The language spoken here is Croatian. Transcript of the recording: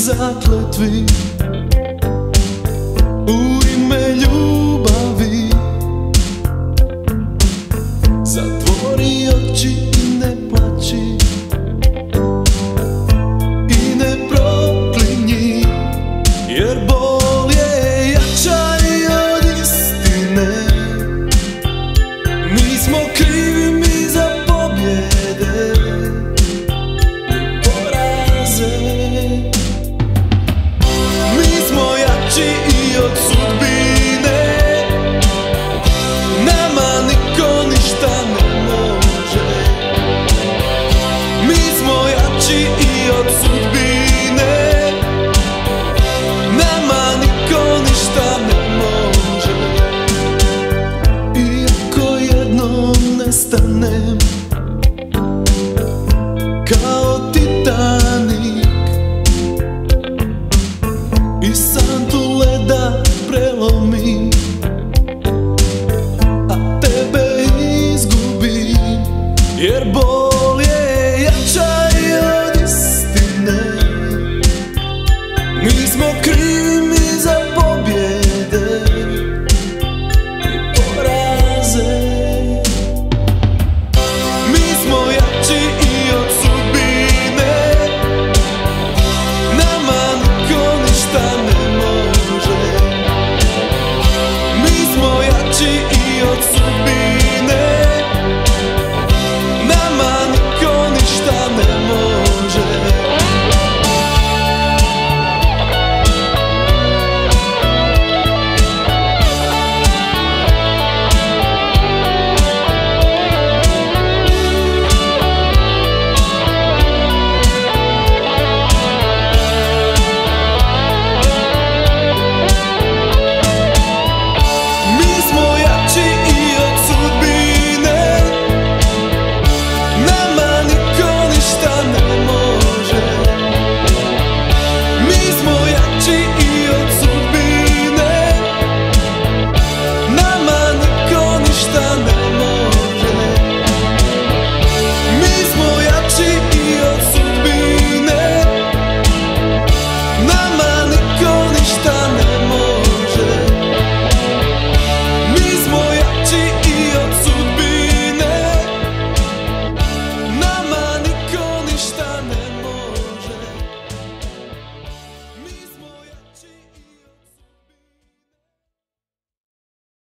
zaklętwy moći i od sudbine. Nama niko ništa ne može. Mi smo jači i od sudbine. Nama niko ništa ne može. Iako jednom nestane mesmo crime